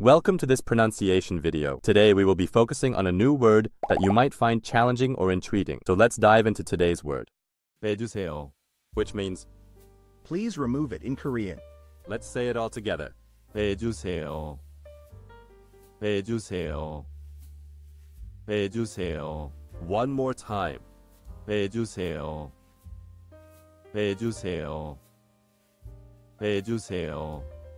Welcome to this pronunciation video. Today we will be focusing on a new word that you might find challenging or intriguing. So let's dive into today's word, 빼주세요. which means, Please remove it in Korean. let's say it all together. 빼주세요. 빼주세요. 빼주세요. One more time. 빼주세요. 빼주세요. 빼주세요.